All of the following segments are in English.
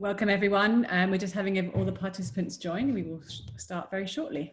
Welcome everyone. Um, we're just having all the participants join. We will start very shortly.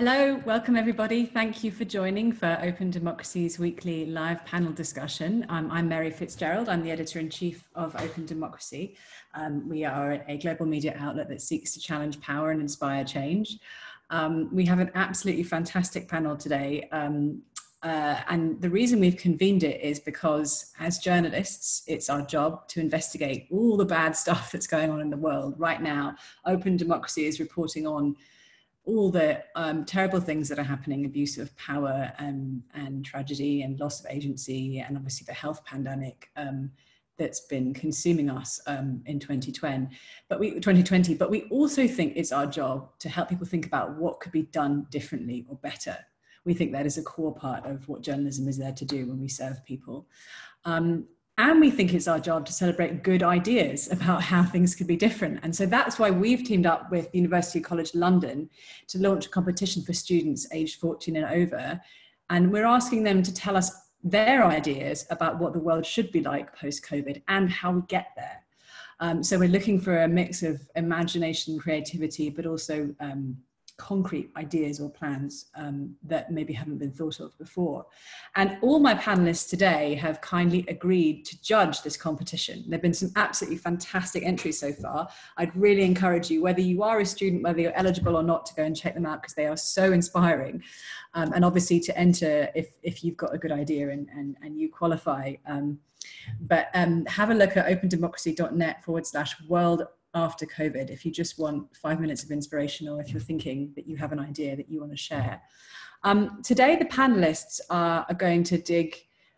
Hello, welcome everybody. Thank you for joining for Open Democracy's weekly live panel discussion. Um, I'm Mary Fitzgerald. I'm the editor-in-chief of Open Democracy. Um, we are a global media outlet that seeks to challenge power and inspire change. Um, we have an absolutely fantastic panel today. Um, uh, and the reason we've convened it is because as journalists, it's our job to investigate all the bad stuff that's going on in the world. Right now, Open Democracy is reporting on all the um, terrible things that are happening abuse of power and, and tragedy and loss of agency and obviously the health pandemic um, that's been consuming us um, in 2020 but we 2020 but we also think it's our job to help people think about what could be done differently or better. We think that is a core part of what journalism is there to do when we serve people. Um, and we think it's our job to celebrate good ideas about how things could be different. And so that's why we've teamed up with University College London to launch a competition for students aged 14 and over. And we're asking them to tell us their ideas about what the world should be like post COVID and how we get there. Um, so we're looking for a mix of imagination, creativity, but also um, concrete ideas or plans um, that maybe haven't been thought of before. And all my panelists today have kindly agreed to judge this competition. There have been some absolutely fantastic entries so far. I'd really encourage you, whether you are a student, whether you're eligible or not, to go and check them out because they are so inspiring. Um, and obviously to enter if, if you've got a good idea and, and, and you qualify. Um, but um, have a look at opendemocracy.net forward slash world after COVID, if you just want five minutes of inspiration or if you're thinking that you have an idea that you want to share. Um, today, the panelists are, are, going to dig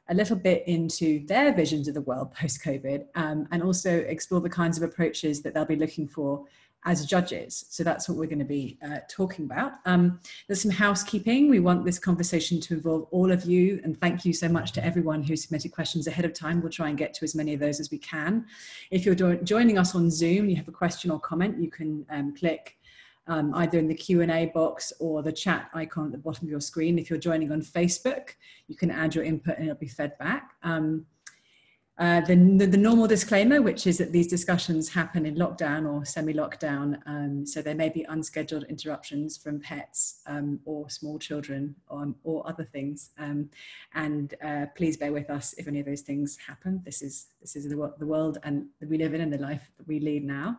a little bit into their visions of the world post COVID um, and also explore the kinds of approaches that they'll be looking for as judges. So that's what we're going to be uh, talking about. Um, there's some housekeeping. We want this conversation to involve all of you, and thank you so much to everyone who submitted questions ahead of time. We'll try and get to as many of those as we can. If you're joining us on Zoom, you have a question or comment, you can um, click um, either in the Q&A box or the chat icon at the bottom of your screen. If you're joining on Facebook, you can add your input and it'll be fed back. Um, uh, the, the, normal disclaimer, which is that these discussions happen in lockdown or semi-lockdown, um, so there may be unscheduled interruptions from pets um, or small children or, um, or other things. Um, and uh, please bear with us if any of those things happen. This is, this is the, the world and we live in and the life that we lead now.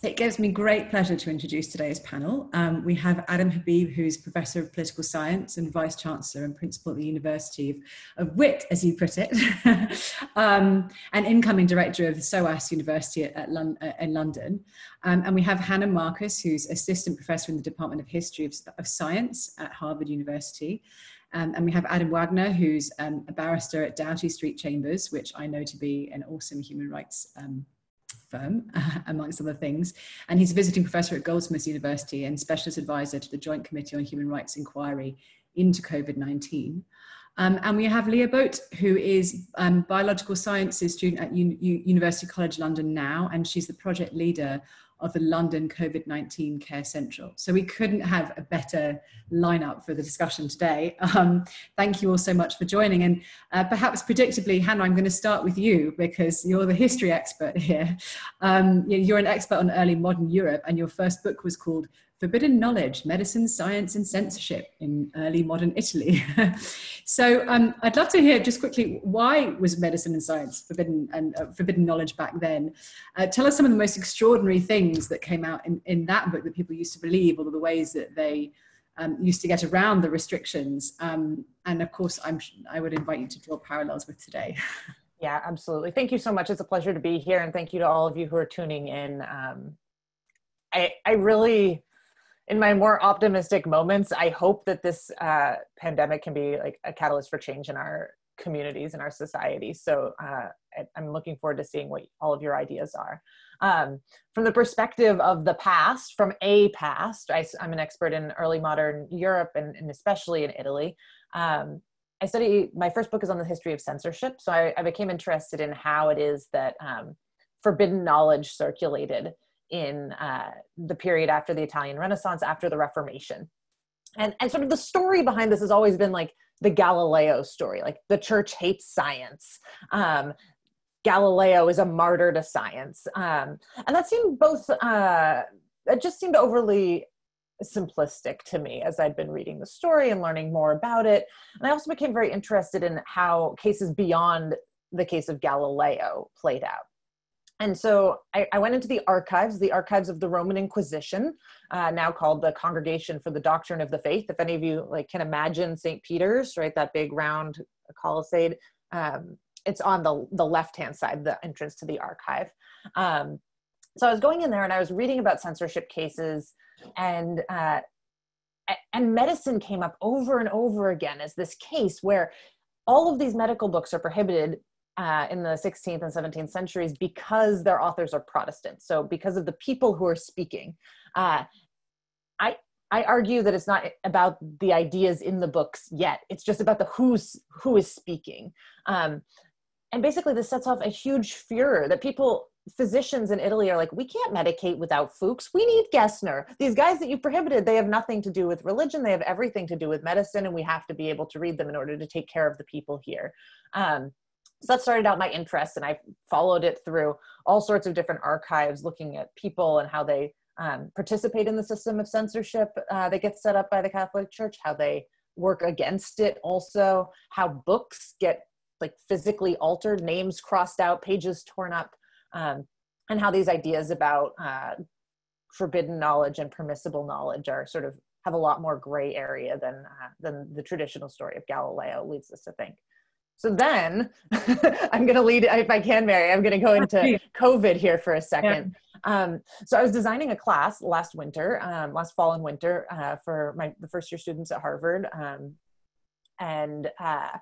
It gives me great pleasure to introduce today's panel. Um, we have Adam Habib, who's Professor of Political Science and Vice Chancellor and Principal at the University of, of Wit, as you put it, um, and incoming Director of the SOAS University at, at Lon uh, in London. Um, and we have Hannah Marcus, who's Assistant Professor in the Department of History of, of Science at Harvard University. Um, and we have Adam Wagner, who's um, a barrister at Doughty Street Chambers, which I know to be an awesome human rights um, firm, amongst other things. And he's a visiting professor at Goldsmiths University and specialist advisor to the Joint Committee on Human Rights Inquiry into COVID-19. Um, and we have Lia Bote, who is um, biological sciences student at U University College London now, and she's the project leader of the London COVID-19 Care Central. So we couldn't have a better lineup for the discussion today. Um, thank you all so much for joining. And uh, perhaps predictably, Hannah, I'm going to start with you because you're the history expert here. Um, you're an expert on early modern Europe and your first book was called Forbidden Knowledge, Medicine, Science and Censorship in Early Modern Italy. so um, I'd love to hear just quickly, why was medicine and science forbidden and uh, forbidden knowledge back then? Uh, tell us some of the most extraordinary things that came out in, in that book that people used to believe, or the ways that they um, used to get around the restrictions. Um, and of course, I'm, I would invite you to draw parallels with today. Yeah, absolutely. Thank you so much. It's a pleasure to be here, and thank you to all of you who are tuning in. Um, I I really, in my more optimistic moments, I hope that this uh, pandemic can be like a catalyst for change in our communities and our society. So uh, I, am looking forward to seeing what all of your ideas are. Um, from the perspective of the past, from a past, I, am an expert in early modern Europe and, and especially in Italy. Um, I study, my first book is on the history of censorship. So I, I became interested in how it is that um, forbidden knowledge circulated in uh, the period after the Italian Renaissance, after the Reformation. And, and sort of the story behind this has always been like the Galileo story, like the church hates science. Um, Galileo is a martyr to science. Um, and that seemed both, uh, it just seemed overly simplistic to me as I'd been reading the story and learning more about it. And I also became very interested in how cases beyond the case of Galileo played out. And so I, I went into the archives, the archives of the Roman Inquisition, uh, now called the Congregation for the Doctrine of the Faith. If any of you like can imagine St. Peter's, right, that big round colonnade, um, it's on the, the left-hand side, the entrance to the archive. Um, so I was going in there and I was reading about censorship cases and uh, and medicine came up over and over again as this case where all of these medical books are prohibited uh, in the 16th and 17th centuries because their authors are Protestant. So because of the people who are speaking, uh, I I argue that it's not about the ideas in the books yet. It's just about the who's who is speaking. Um, and basically, this sets off a huge furor that people physicians in Italy are like, we can't medicate without Fuchs. We need Gessner. These guys that you prohibited, they have nothing to do with religion. They have everything to do with medicine, and we have to be able to read them in order to take care of the people here. Um, so that started out my interest, and I followed it through all sorts of different archives, looking at people and how they um, participate in the system of censorship uh, that gets set up by the Catholic Church, how they work against it, also how books get like physically altered, names crossed out, pages torn up um, and how these ideas about uh, forbidden knowledge and permissible knowledge are sort of have a lot more gray area than uh, than the traditional story of Galileo leads us to think. So then I'm going to lead, if I can, Mary, I'm going to go into COVID here for a second. Yeah. Um, so I was designing a class last winter, um, last fall and winter uh, for my the first year students at Harvard. Um, and uh,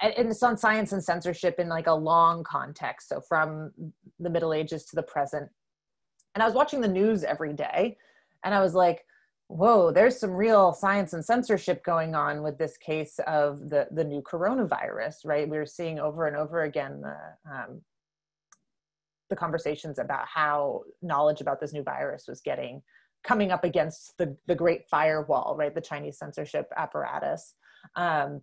and it's on science and censorship in like a long context so from the middle ages to the present and i was watching the news every day and i was like whoa there's some real science and censorship going on with this case of the the new coronavirus right? We are seeing over and over again the um, the conversations about how knowledge about this new virus was getting coming up against the the great firewall right? The chinese censorship apparatus. Um,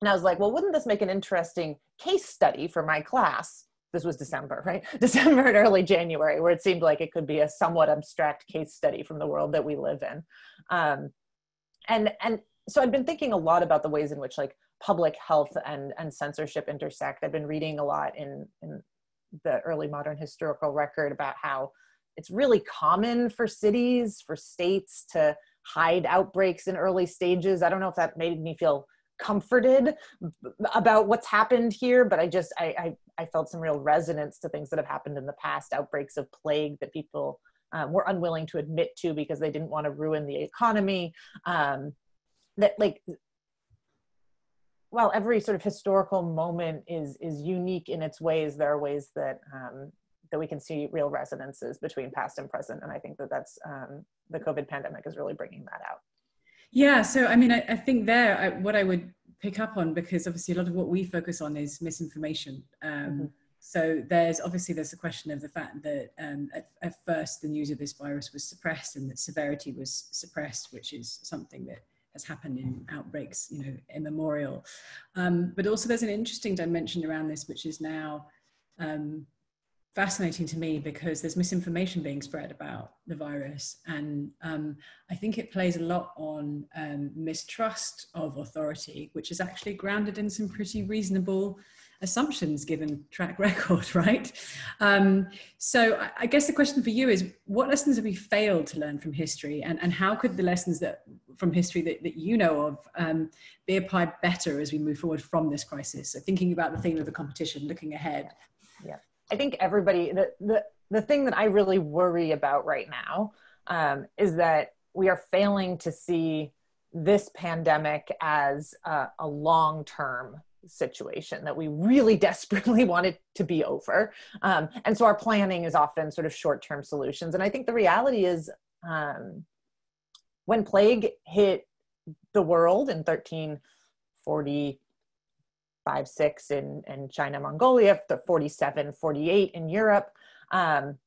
and I was like, well, wouldn't this make an interesting case study for my class? This was December, right? December and early January, where it seemed like it could be a somewhat abstract case study from the world that we live in. Um, and and so I'd been thinking a lot about the ways in which like public health and and censorship intersect. I've been reading a lot in in the early modern historical record about how it's really common for cities, for states to hide outbreaks in early stages. I don't know if that made me feel comforted about what's happened here but i just I, I, I felt some real resonance to things that have happened in the past outbreaks of plague that people um, were unwilling to admit to because they didn't want to ruin the economy. Um, that like while every sort of historical moment is is unique in its ways. There are ways that um, that we can see real resonances between past and present and i think that that's um, the covid pandemic is really bringing that out yeah, so I mean, I, I think there, I, what I would pick up on, because obviously a lot of what we focus on is misinformation. Um, mm-hmm. So there's obviously there's a question of the fact that um, at, at, first the news of this virus was suppressed and that severity was suppressed, which is something that has happened in outbreaks, you know, immemorial. Um, but also there's an interesting dimension around this, which is now um, fascinating to me because there's misinformation being spread about the virus. And um, I think it plays a lot on um, mistrust of authority, which is actually grounded in some pretty reasonable assumptions given track record, right? Um, so I, I guess the question for you is what lessons have we failed to learn from history and, and how could the lessons that from history that, that you know of um, be applied better as we move forward from this crisis? So thinking about the theme of the competition, looking ahead. Yeah, I think everybody, the, the, the thing that I really worry about right now um, is that we are failing to see this pandemic as a, a long-term situation that we really desperately want it to be over. Um, and so our planning is often sort of short term solutions. And I think the reality is um, when plague hit the world in 1345, 6 in, in China, Mongolia, the 47, 48 in Europe. Um,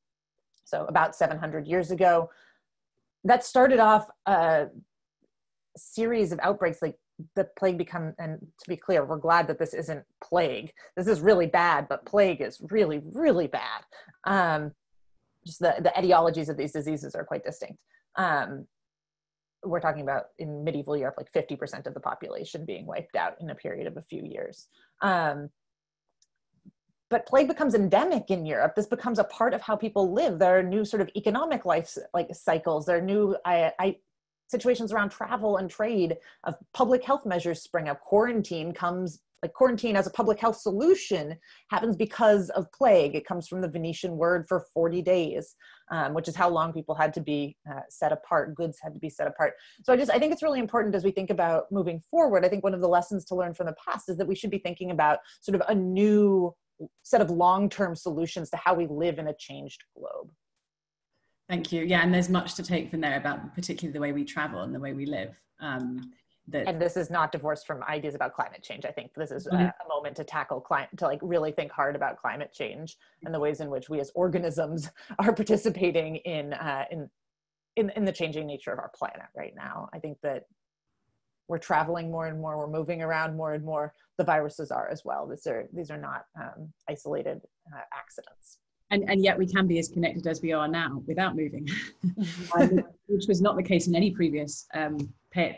so about 700 years ago. That started off a series of outbreaks like the plague become and to be clear we're glad that this isn't plague this is really bad but plague is really really bad um, just the, the etiologies of these diseases are quite distinct um, we're talking about in medieval europe like 50% of the population being wiped out in a period of a few years um, but plague becomes endemic in Europe. This becomes a part of how people live. There are new sort of economic life like cycles. There are new I, I, situations around travel and trade of public health measures spring up quarantine comes like quarantine as a public health solution happens because of plague it comes from the venetian word for 40 days um, which is how long people had to be uh, set apart goods had to be set apart so i just i think it's really important as we think about moving forward i think one of the lessons to learn from the past is that we should be thinking about sort of a new set of long-term solutions to how we live in a changed globe Thank you. Yeah, and there's much to take from there about particularly the way we travel and the way we live. Um, that and this is not divorced from ideas about climate change. I think this is mm-hmm. a, a, moment to tackle climate, to like really think hard about climate change and the ways in which we as organisms are participating in uh, in, in in the changing nature of our planet right now. I think that we're traveling more and more, we're moving around more and more. The viruses are as well. These are these are not um, isolated uh, accidents and, and yet we can be as connected as we are now without moving, um, which was not the case in any previous um,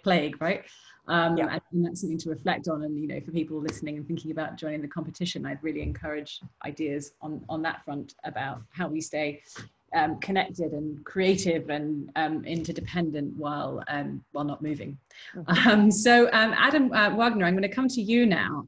plague, right? Um, yeah. and, and, that's something to reflect on. And you know, for people listening and thinking about joining the competition, I'd really encourage ideas on on that front about how we stay um, connected and creative and um, interdependent while um, while not moving. Mm-hmm. Um, so, um, Adam uh, Wagner, I'm going to come to you now.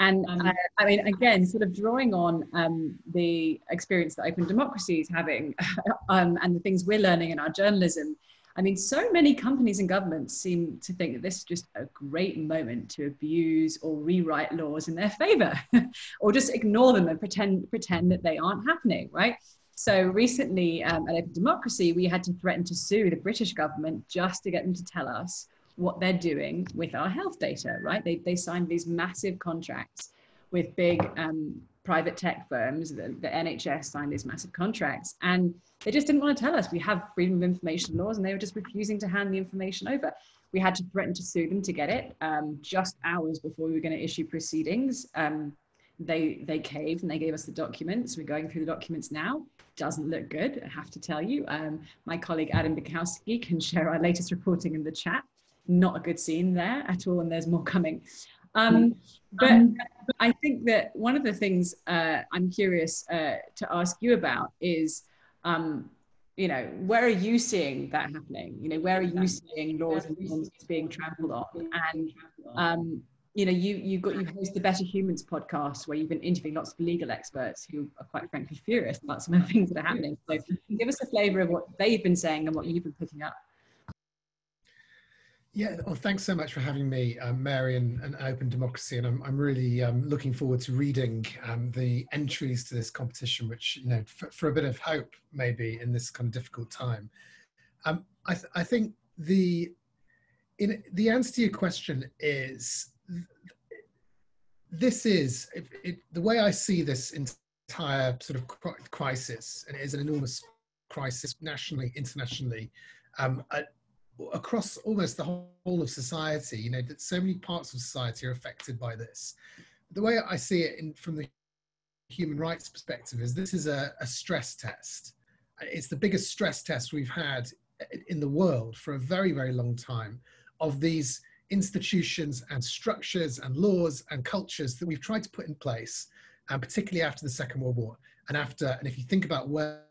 Um, and uh, I mean, again, sort of drawing on um, the experience that Open Democracy is having um, and the things we're learning in our journalism. I mean, so many companies and governments seem to think that this is just a great moment to abuse or rewrite laws in their favor, or just ignore them and pretend pretend that they aren't happening, right? So recently um, at Open Democracy, we had to threaten to sue the British government just to get them to tell us what they're doing with our health data, right? They, they signed these massive contracts with big um, private tech firms. The, the, NHS signed these massive contracts, and they just didn't want to tell us we have freedom of information laws, and they were just refusing to hand the information over. We had to threaten to sue them to get it um, just hours before we were going to issue proceedings. Um, they they caved and they gave us the documents. We're going through the documents now. Doesn't look good, I have to tell you. Um, my colleague Adam Bukowski can share our latest reporting in the chat not a good scene there at all, and there's more coming. Um, but um, I think that one of the things uh, I'm curious uh, to ask you about is, um, you know, where are you seeing that happening? You know, where are you seeing laws and norms being trampled on? And um, you know, you you got you host the Better Humans podcast where you've been interviewing lots of legal experts who are quite frankly furious about some of the things that are happening. So give us a flavour of what they've been saying and what you've been picking up. Yeah, well, thanks so much for having me, um, Mary, and, and, Open Democracy. And I'm, I'm really um, looking forward to reading um, the entries to this competition, which, you know, for, for, a bit of hope, maybe in this kind of difficult time. Um, I, th I, think the, in, the answer to your question is this is, it, it, the way I see this entire sort of crisis, and it is an enormous crisis nationally, internationally, um, across almost the whole of society, you know, that so many parts of society are affected by this. The way I see it in, from the human rights perspective is this is a, a stress test. It's the biggest stress test we've had in the world for a very, very long time of these institutions and structures and laws and cultures that we've tried to put in place, and particularly after the Second World War. And after, and if you think about where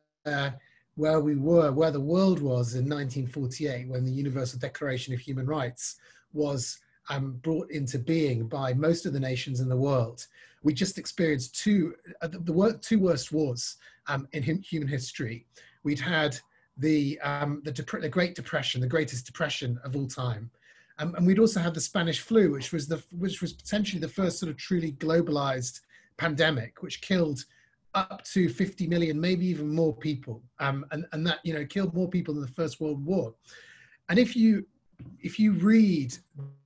where we were, where the world was in 1948 when the Universal Declaration of Human Rights was um, brought into being by most of the nations in the world. We just experienced two, uh, the, the, two worst wars um, in human history. We'd had the, um, the, the, Great Depression, the greatest depression of all time. Um, and we'd also had the Spanish flu, which was, the, which was potentially the first sort of truly globalized pandemic, which killed up to 50 million, maybe even more people. Um, and, and that, you know, killed more people than the First World War. And if you, if you read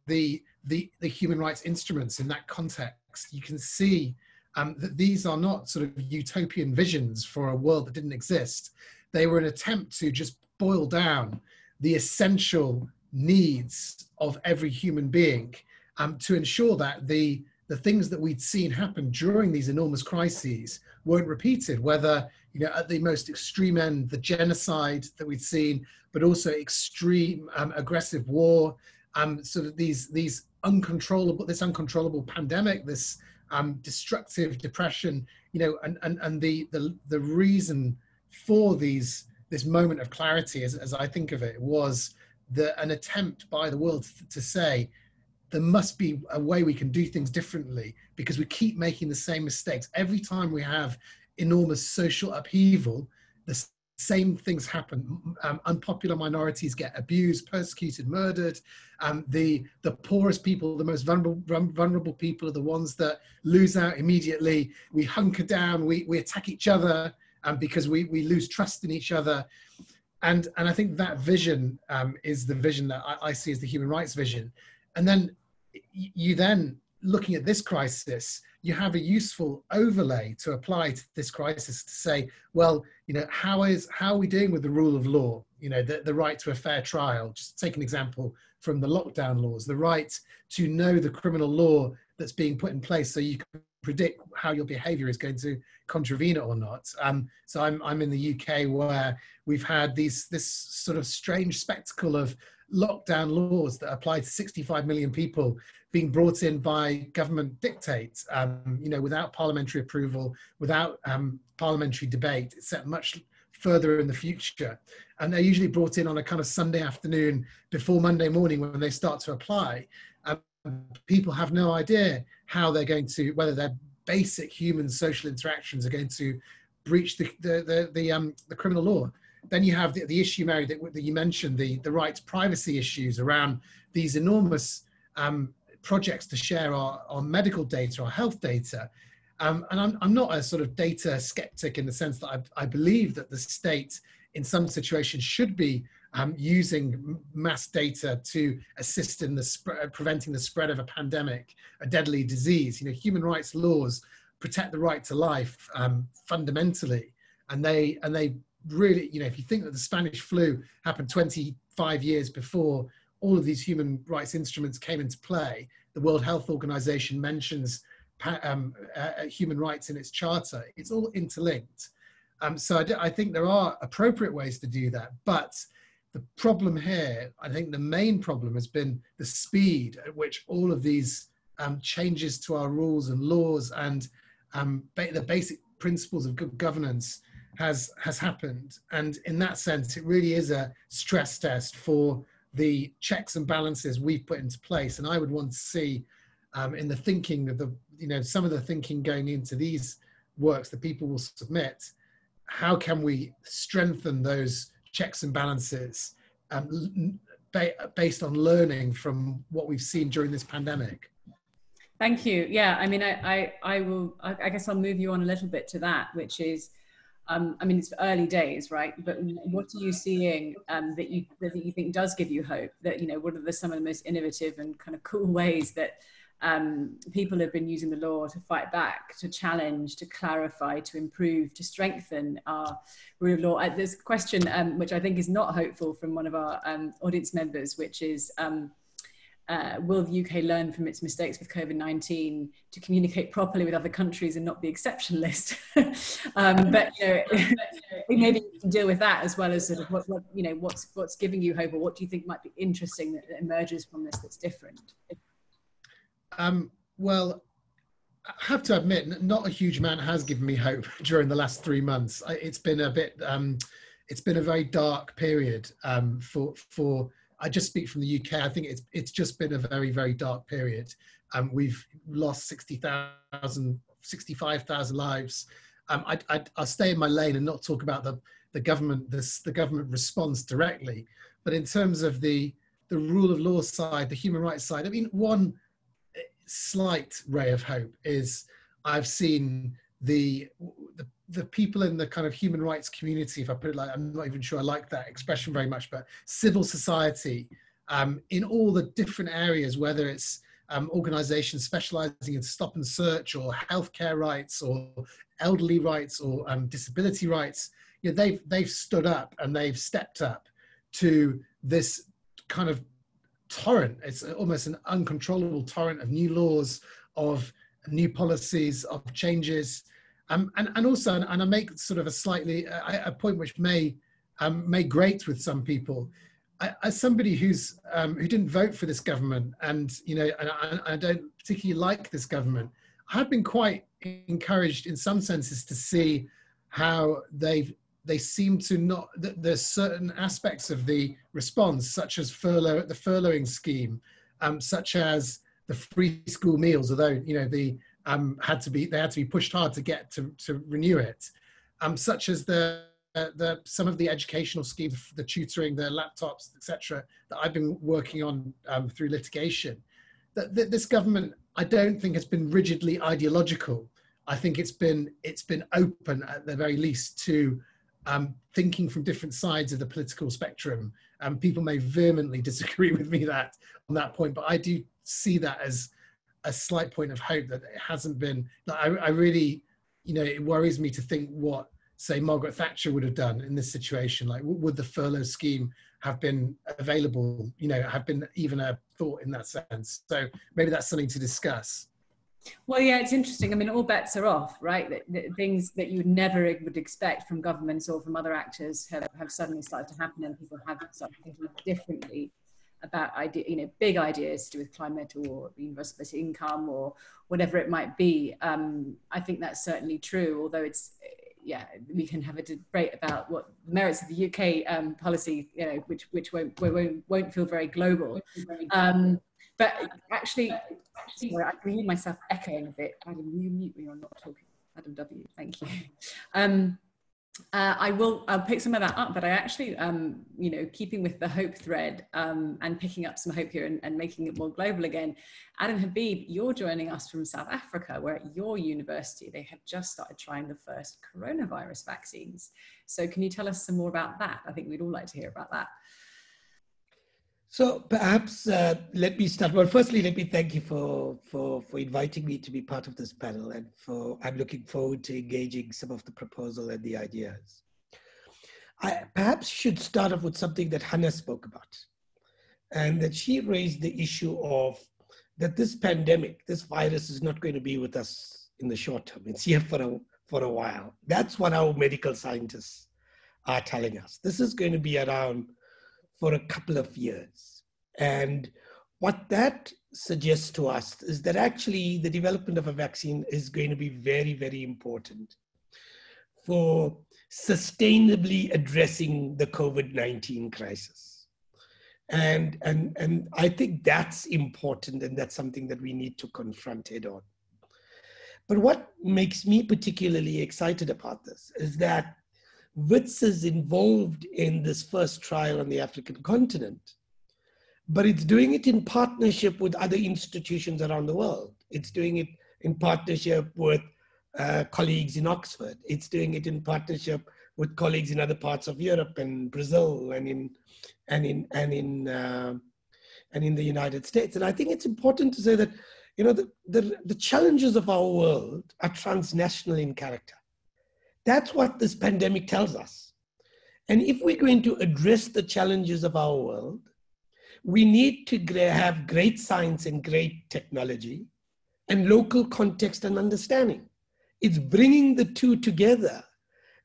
the, the, the human rights instruments in that context, you can see um, that these are not sort of utopian visions for a world that didn't exist. They were an attempt to just boil down the essential needs of every human being um, to ensure that the the things that we'd seen happen during these enormous crises weren't repeated, whether you know at the most extreme end, the genocide that we'd seen, but also extreme um, aggressive war, um, sort of these these uncontrollable this uncontrollable pandemic, this um, destructive depression, you know, and and and the the the reason for these this moment of clarity, as, as I think of it, was the an attempt by the world to say there must be a way we can do things differently because we keep making the same mistakes. Every time we have enormous social upheaval, the same things happen. Um, unpopular minorities get abused, persecuted, murdered. Um, the the poorest people, the most vulnerable vulnerable people, are the ones that lose out immediately. We hunker down. We we attack each other um, because we we lose trust in each other. And and I think that vision um, is the vision that I, I see as the human rights vision. And then you then looking at this crisis you have a useful overlay to apply to this crisis to say well you know how is how are we doing with the rule of law? You know the, the right to a fair trial. Just take an example from the lockdown laws the right to know the criminal law that's being put in place so you can predict how your behavior is going to contravene it or not. Um, so I'm, I'm in the uk where we've had these this sort of strange spectacle of lockdown laws that apply to 65 million people being brought in by government dictates, um, you know, without parliamentary approval, without um, parliamentary debate. It's set much further in the future. And they're usually brought in on a kind of Sunday afternoon before Monday morning when they start to apply. Um, people have no idea how they're going to, whether their basic human social interactions are going to breach the, the, the, the, um, the criminal law. Then you have the, the issue, Mary, that, that, you mentioned, the, the rights privacy issues around these enormous um, projects to share our, our medical data, our health data. Um, and I'm, I'm not a sort of data skeptic in the sense that I, I believe that the state in some situations should be um, using mass data to assist in the sp- preventing the spread of a pandemic, a deadly disease. You know, human rights laws protect the right to life um, fundamentally, and they and they really, you know, if you think that the Spanish flu happened 25 years before all of these human rights instruments came into play, the World Health Organization mentions um, uh, uh, human rights in its charter. It's all interlinked. Um, so I, I, think there are appropriate ways to do that. But the problem here, I think the main problem has been the speed at which all of these um, changes to our rules and laws and um, ba the basic principles of good governance has has happened. And in that sense it really is a stress test for the checks and balances we've put into place. And i would want to see um, in the thinking of the you know some of the thinking going into these works that people will submit how can we strengthen those checks and balances um, ba based on learning from what we've seen during this pandemic? Thank you. Yeah i mean i i, I will I, I guess i'll move you on a little bit to that which is um, I mean, it's early days, right? But what are you seeing um, that you that you think does give you hope? That you know, what are the, some of the most innovative and kind of cool ways that um, people have been using the law to fight back, to challenge, to clarify, to improve, to strengthen our rule of law? Uh, there's a question um, which I think is not hopeful from one of our um, audience members, which is. Uh, will the UK learn from its mistakes with COVID 19 to communicate properly with other countries and not be exceptionalist? um, but you know, maybe you can deal with that as well as sort of what, what, you know what's what's giving you hope, or what do you think might be interesting that, that emerges from this that's different? Um, well, I have to admit, not a huge amount has given me hope during the last three months. It's been a bit, um, it's been a very dark period um, for for I just speak from the UK. I think it's it's just been a very very dark period. Um, we've lost 60,000, 65,000 lives. Um, I, I, I'll stay in my lane and not talk about the the government this the government response directly, but in terms of the the rule of law side, the human rights side. I mean, one slight ray of hope is I've seen the, the the people in the kind of human rights community, if I put it like, I'm not even sure I like that expression very much, but civil society um, in all the different areas, whether it's um, organizations specializing in stop and search or healthcare rights or elderly rights or um, disability rights, you know, they've, they've stood up and they've stepped up to this kind of torrent. It's almost an uncontrollable torrent of new laws, of new policies, of changes um, and, and also, and I make sort of a slightly, a, a point which may, um, may grate with some people. As somebody who's, um, who didn't vote for this government and, you know, and I, I don't particularly like this government, I've been quite encouraged in some senses to see how they've they seem to not there's certain aspects of the response such as furlough the furloughing scheme um, such as the free school meals although you know the um, had to be they had to be pushed hard to get to, to renew it, um, such as the uh, the some of the educational schemes, the tutoring, the laptops, etc., that I've been working on um, through litigation. That, that this government, I don't think, has been rigidly ideological. I think it's been it's been open at the very least to um, thinking from different sides of the political spectrum. And people may vehemently disagree with me that on that point, but I do see that as a slight point of hope that it hasn't been. Like, I, I really, you know, it worries me to think what, say, Margaret Thatcher would have done in this situation. Like, would the furlough scheme have been available? You know, have been even a thought in that sense. So maybe that's something to discuss. Well, yeah, it's interesting. I mean, all bets are off, right? That, things that you never would expect from governments or from other actors have, have suddenly started to happen, and people have started thinking differently about idea, you know, big ideas to do with climate or universal basic income or whatever it might be. Um, I think that's certainly true, although it's, yeah, we can have a debate about what the merits of the UK um, policy, you know, which, which won't, won't, won't feel very global. Um, but actually, sorry, I can hear myself echoing a bit. Adam, you mute me or not talking? Adam W, thank you. Uh, I will. I'll pick some of that up, but I actually, um, you know, keeping with the hope thread um, and picking up some hope here and, and, making it more global again. Adam Habib, you're joining us from South Africa, where at your university they have just started trying the first coronavirus vaccines. So, can you tell us some more about that? I think we'd all like to hear about that. So perhaps uh, let me start. Well, firstly, let me thank you for, for, for inviting me to be part of this panel and for I'm looking forward to engaging some of the proposal and the ideas. I perhaps should start off with something that Hannah spoke about and that she raised the issue of that this pandemic, this virus is not going to be with us in the short term. It's here for a, for a while. That's what our medical scientists are telling us. This is going to be around for a couple of years. And what that suggests to us is that actually the development of a vaccine is going to be very, very important for sustainably addressing the COVID 19 crisis. And, and, and I think that's important, and that's something that we need to confront head on. But what makes me particularly excited about this is that WITS is involved in this first trial on the African continent, but it's doing it in partnership with other institutions around the world. It's doing it in partnership with uh, colleagues in Oxford. It's doing it in partnership with colleagues in other parts of Europe and Brazil and in and in and in uh, and in the United States. And I think it's important to say that you know the, the, the challenges of our world are transnational in character. That's what this pandemic tells us. And if we're going to address the challenges of our world, we need to have great science and great technology and local context and understanding. It's bringing the two together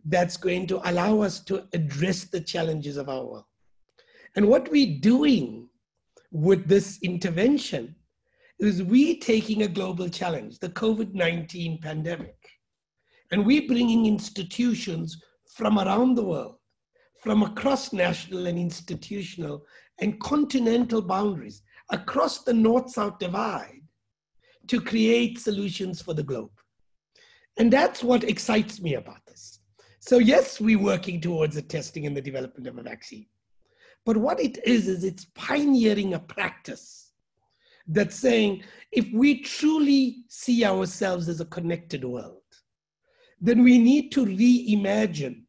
that's going to allow us to address the challenges of our world. And what we're doing with this intervention is we taking a global challenge, the COVID-19 pandemic, and we're bringing institutions from around the world, from across national and institutional and continental boundaries, across the North-South divide, to create solutions for the globe. And that's what excites me about this. So yes, we're working towards the testing and the development of a vaccine. But what it is, is it's pioneering a practice that's saying if we truly see ourselves as a connected world, then we need to reimagine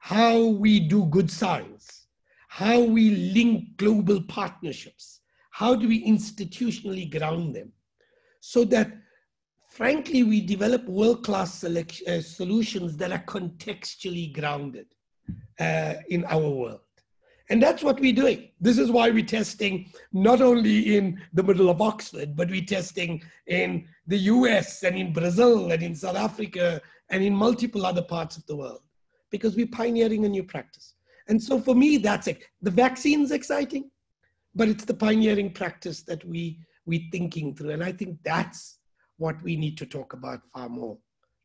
how we do good science, how we link global partnerships, how do we institutionally ground them, so that frankly we develop world-class uh, solutions that are contextually grounded uh, in our world. And that's what we're doing. This is why we're testing not only in the middle of Oxford, but we're testing in the US and in Brazil and in South Africa and in multiple other parts of the world, because we're pioneering a new practice. And so for me, that's it. The vaccine's exciting, but it's the pioneering practice that we, we're thinking through. And I think that's what we need to talk about far more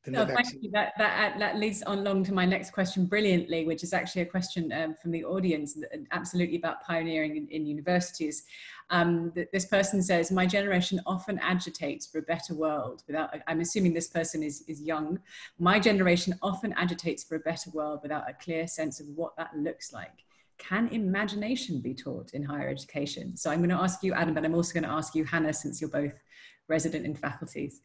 no, thank you. That, that, that leads on long to my next question brilliantly, which is actually a question um, from the audience, absolutely about pioneering in, in universities. Um, this person says, my generation often agitates for a better world without, I'm assuming this person is, is young. My generation often agitates for a better world without a clear sense of what that looks like. Can imagination be taught in higher education? So I'm going to ask you, Adam, but I'm also going to ask you, Hannah, since you're both resident in faculties.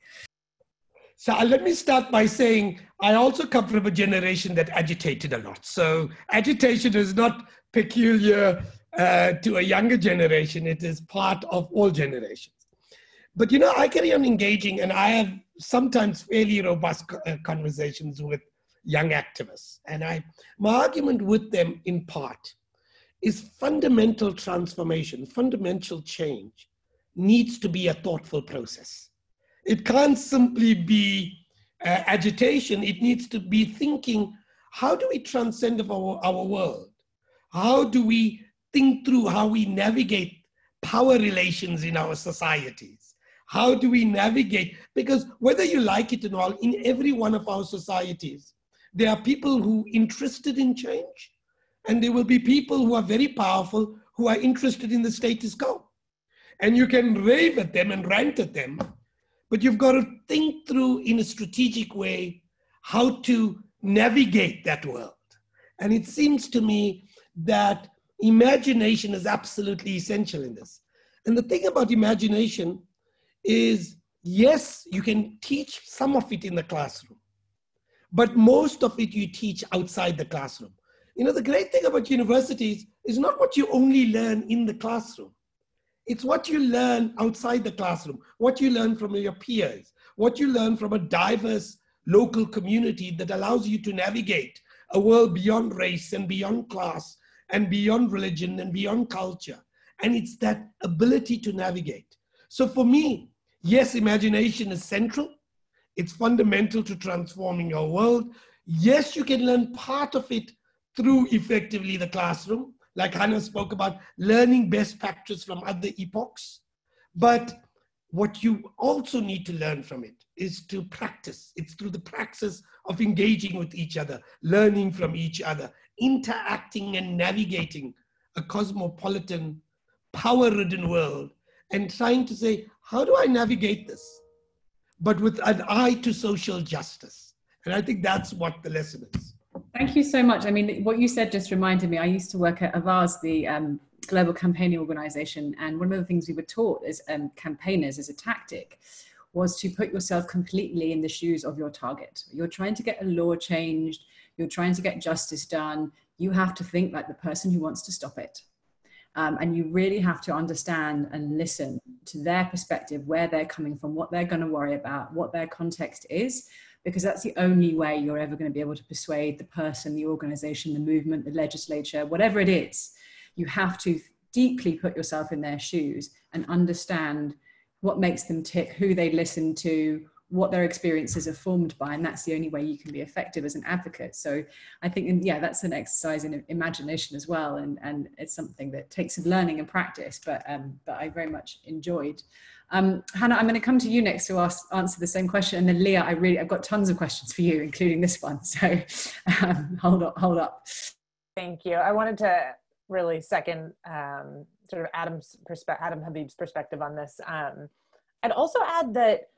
So uh, let me start by saying I also come from a generation that agitated a lot. So agitation is not peculiar uh, to a younger generation, it is part of all generations. But you know, I carry on engaging, and I have sometimes fairly robust uh, conversations with young activists. And I, my argument with them, in part, is fundamental transformation, fundamental change needs to be a thoughtful process. It can't simply be uh, agitation. It needs to be thinking, how do we transcend our, our world? How do we think through how we navigate power relations in our societies? How do we navigate? Because whether you like it or not, in every one of our societies, there are people who interested in change, and there will be people who are very powerful who are interested in the status quo. And you can rave at them and rant at them, but you've got to think through in a strategic way how to navigate that world. And it seems to me that imagination is absolutely essential in this. And the thing about imagination is yes, you can teach some of it in the classroom, but most of it you teach outside the classroom. You know, the great thing about universities is not what you only learn in the classroom. It's what you learn outside the classroom, what you learn from your peers, what you learn from a diverse local community that allows you to navigate a world beyond race and beyond class and beyond religion and beyond culture. And it's that ability to navigate. So for me, yes, imagination is central. It's fundamental to transforming your world. Yes, you can learn part of it through effectively the classroom like Hannah spoke about, learning best practice from other epochs. But what you also need to learn from it is to practice. It's through the practice of engaging with each other, learning from each other, interacting and navigating a cosmopolitan, power ridden world, and trying to say, how do I navigate this? But with an eye to social justice. And I think that's what the lesson is. Thank you so much. I mean, what you said just reminded me. I used to work at Avaaz, the um, global campaigning organization, and one of the things we were taught as um, campaigners, as a tactic, was to put yourself completely in the shoes of your target. You're trying to get a law changed. You're trying to get justice done. You have to think like the person who wants to stop it. Um, and you really have to understand and listen to their perspective, where they're coming from, what they're going to worry about, what their context is, because that's the only way you're ever going to be able to persuade the person, the organization, the movement, the legislature, whatever it is. You have to deeply put yourself in their shoes and understand what makes them tick, who they listen to, what their experiences are formed by and that's the only way you can be effective as an advocate so i think yeah that's an exercise in imagination as well and and it's something that takes some learning and practice but um but i very much enjoyed um, Hannah, I'm going to come to you next to ask, answer the same question, and then Lia, I really I've got tons of questions for you, including this one. So um, hold up, hold up. Thank you. I wanted to really second um, sort of Adam's perspective, Adam Habib's perspective on this. Um, I'd also add that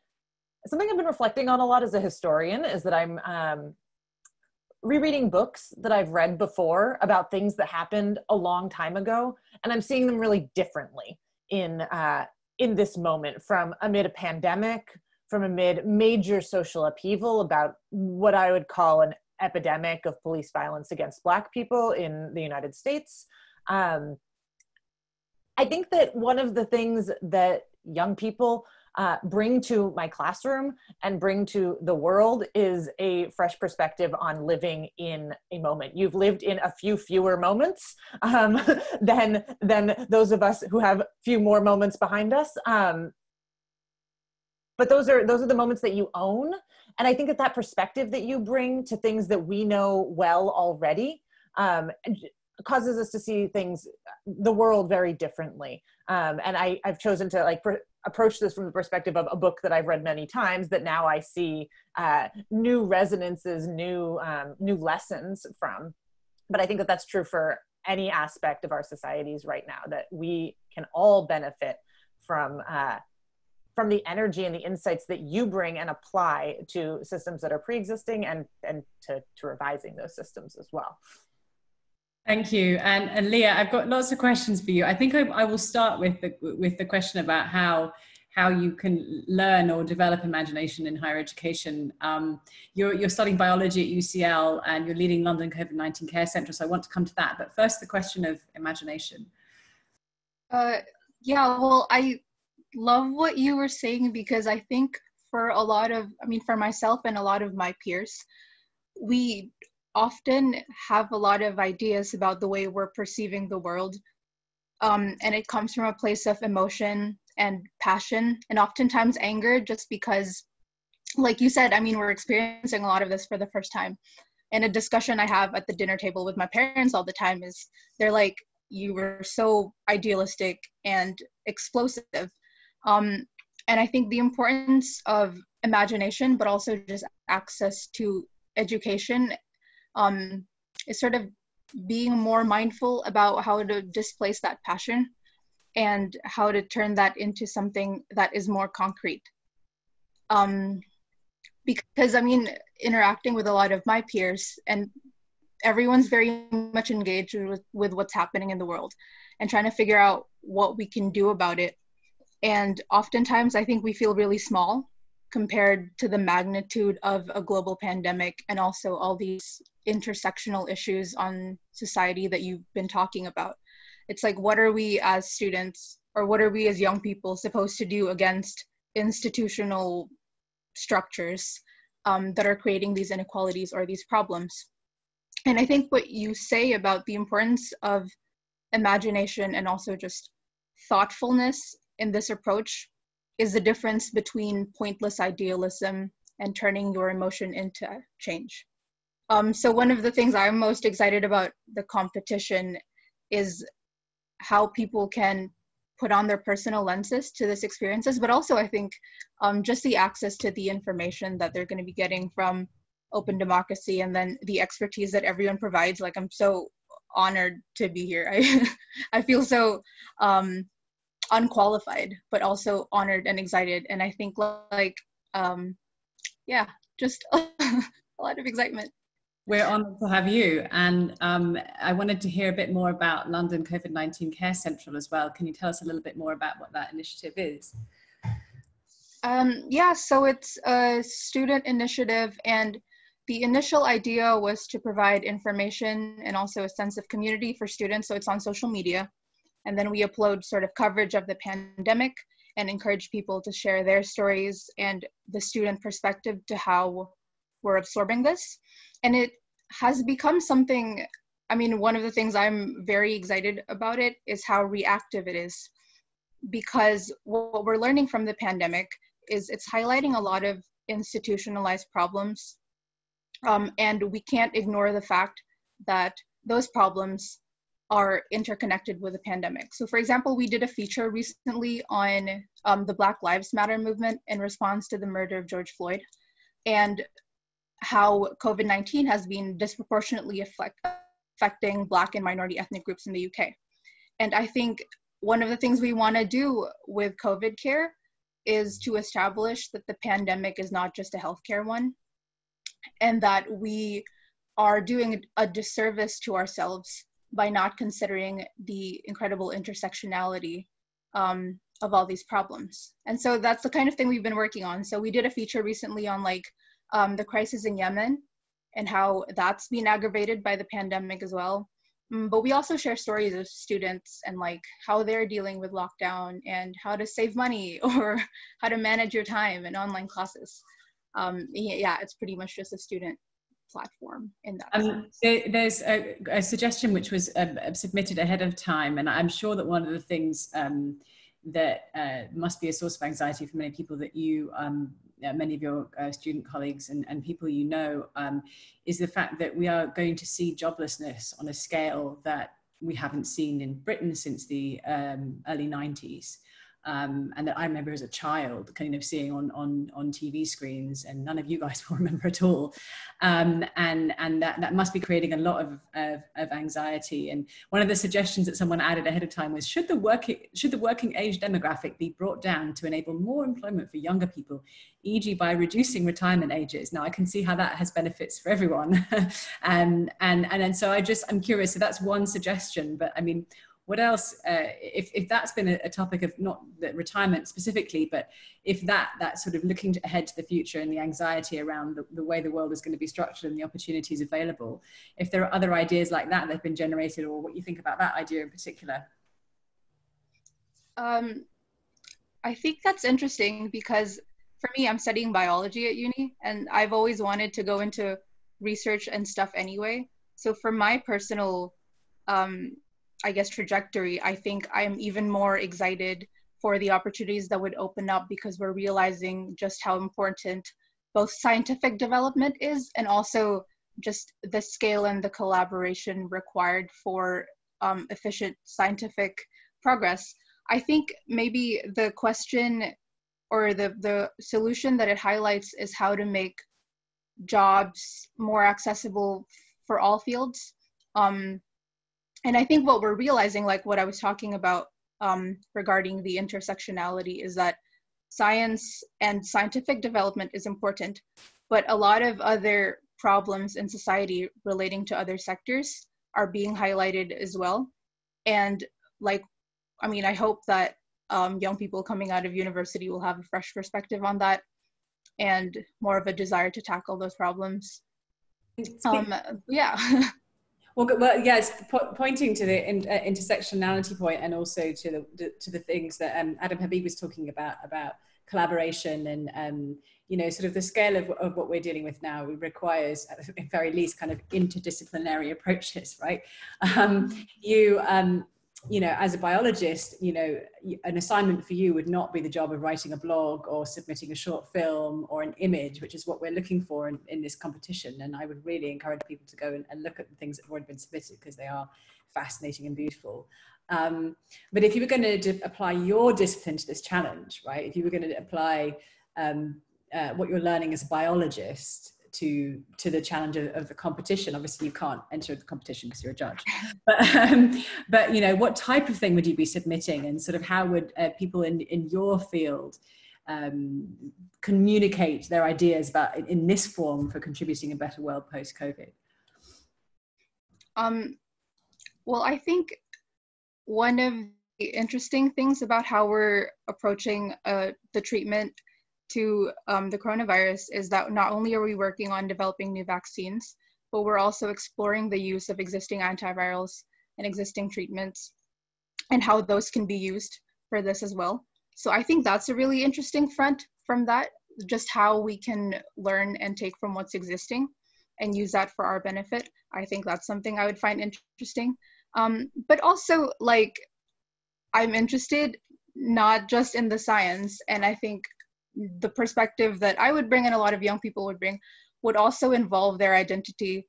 something I've been reflecting on a lot as a historian is that I'm um, rereading books that I've read before about things that happened a long time ago, and I'm seeing them really differently in uh, in this moment from amid a pandemic, from amid major social upheaval about what I would call an epidemic of police violence against Black people in the United States. Um, I think that one of the things that young people uh, bring to my classroom and bring to the world is a fresh perspective on living in a moment. You've lived in a few fewer moments um, than than those of us who have a few more moments behind us. Um, but those are those are the moments that you own, and I think that that perspective that you bring to things that we know well already um, causes us to see things the world very differently um, and I, i've chosen to like approach this from the perspective of a book that I've read many times that now I see uh, new resonances, new um, new lessons from. But I think that that's true for any aspect of our societies right now. That we can all benefit from uh, from the energy and the insights that you bring and apply to systems that are pre-existing and and to, to revising those systems as well. Thank you, and, and Lia, I've got lots of questions for you. I think I, I, will start with the with the question about how how you can learn or develop imagination in higher education. Um, you're you're studying biology at UCL and you're leading London COVID nineteen Care Centre, so I want to come to that. But first, the question of imagination. Uh, yeah, well, I love what you were saying because I think for a lot of, I mean, for myself and a lot of my peers, we often have a lot of ideas about the way we're perceiving the world. Um, and it comes from a place of emotion and passion, and oftentimes anger, just because, like you said, I mean, we're experiencing a lot of this for the first time. And a discussion I have at the dinner table with my parents all the time is they're like, you were so idealistic and explosive. Um, and I think the importance of imagination, but also just access to education um, is sort of being more mindful about how to displace that passion and how to turn that into something that is more concrete. Um, because I mean, interacting with a lot of my peers and everyone's very much engaged with, with what's happening in the world and trying to figure out what we can do about it. And oftentimes I think we feel really small compared to the magnitude of a global pandemic and also all these intersectional issues on society that you've been talking about. It's like, what are we as students or what are we as young people supposed to do against institutional structures um, that are creating these inequalities or these problems? And I think what you say about the importance of imagination and also just thoughtfulness in this approach is the difference between pointless idealism and turning your emotion into change. Um, so one of the things I'm most excited about the competition is how people can put on their personal lenses to this experiences, but also I think um, just the access to the information that they're going to be getting from open democracy and then the expertise that everyone provides. Like I'm so honored to be here. I I feel so um, unqualified, but also honored and excited. And I think like um, yeah, just a lot of excitement. We're honoured to have you. And um, I wanted to hear a bit more about London COVID 19 Care Central as well. Can you tell us a little bit more about what that initiative is? Um, yeah, so it's a student initiative, and the initial idea was to provide information and also a sense of community for students. So it's on social media. And then we upload sort of coverage of the pandemic and encourage people to share their stories and the student perspective to how we're absorbing this and it has become something I mean, one of the things I'm very excited about it is how reactive it is. Because what we're learning from the pandemic is it's highlighting a lot of institutionalized problems. Um, and we can't ignore the fact that those problems are interconnected with the pandemic. So, for example, we did a feature recently on um, the Black Lives Matter movement in response to the murder of George Floyd and how COVID 19 has been disproportionately affect- affecting Black and minority ethnic groups in the UK. And I think one of the things we want to do with COVID care is to establish that the pandemic is not just a healthcare one and that we are doing a disservice to ourselves by not considering the incredible intersectionality um, of all these problems. And so that's the kind of thing we've been working on. So we did a feature recently on like um, the crisis in Yemen and how that's been aggravated by the pandemic as well. Mm, but we also share stories of students and like how they're dealing with lockdown and how to save money or how to manage your time in online classes. Um, yeah, it's pretty much just a student platform in that um, there's a, a, suggestion which was uh, submitted ahead of time and i'm sure that one of the things um, that uh, must be a source of anxiety for many people that you um, uh, many of your uh, student colleagues and, and people you know um, is the fact that we are going to see joblessness on a scale that we haven't seen in Britain since the um, early 90s um, and that I remember as a child kind of seeing on, on, on TV screens and none of you guys will remember at all. Um, and and that, that must be creating a lot of, of, of, anxiety. And one of the suggestions that someone added ahead of time was, should the, working, should the working age demographic be brought down to enable more employment for younger people, e.g. by reducing retirement ages? Now I can see how that has benefits for everyone. and, and, and, and so I just, I'm curious, so that's one suggestion, but I mean, what else uh, if, if that's been a, a, topic of not retirement specifically but if that that sort of looking ahead to the future and the anxiety around the, the, way the world is going to be structured and the opportunities available if there are other ideas like that that have been generated or what you think about that idea in particular? Um, i think that's interesting because for me i'm studying biology at uni and i've always wanted to go into research and stuff anyway. So for my personal um, I guess, trajectory, I think I'm even more excited for the opportunities that would open up because we're realizing just how important both scientific development is and also just the scale and the collaboration required for um, efficient scientific progress. I think maybe the question or the, the solution that it highlights is how to make jobs more accessible for all fields. Um, and I think what we're realizing, like what I was talking about um, regarding the intersectionality, is that science and scientific development is important, but a lot of other problems in society relating to other sectors are being highlighted as well. And like, I mean, I hope that um, young people coming out of university will have a fresh perspective on that and more of a desire to tackle those problems. Um, yeah. Well, well, pointing to the in, uh, intersectionality point and also to the, to the things that um, Adam Habib was talking about about collaboration and um, you know sort of the scale of, of what we're dealing with now requires at the very least kind of interdisciplinary approaches, right? Um, you um, you know, as a biologist, you know, an assignment for you would not be the job of writing a blog or submitting a short film or an image, which is what we're looking for in, in this competition. And I would really encourage people to go and, and look at the things that have already been submitted because they are fascinating and beautiful. Um, but if you were going to apply your discipline to this challenge, right, if you were going to apply um, uh, what you're learning as a biologist to to the challenge of, of the competition. Obviously you can't enter the competition because you're a judge. But um, but you know what type of thing would you be submitting and sort of how would uh, people in in your field um, communicate their ideas about in, in, this form for contributing a better world post covid um well i think one of the interesting things about how we're approaching uh, the treatment to um, the coronavirus is that not only are we working on developing new vaccines, but we're also exploring the use of existing antivirals and existing treatments and how those can be used for this as well. So I think that's a really interesting front from that, just how we can learn and take from what's existing. and use that for our benefit. I think that's something I would find interesting. Um, but also, like, I'm interested not just in the science, and I think the perspective that I would bring and a lot of young people would bring would also involve their identity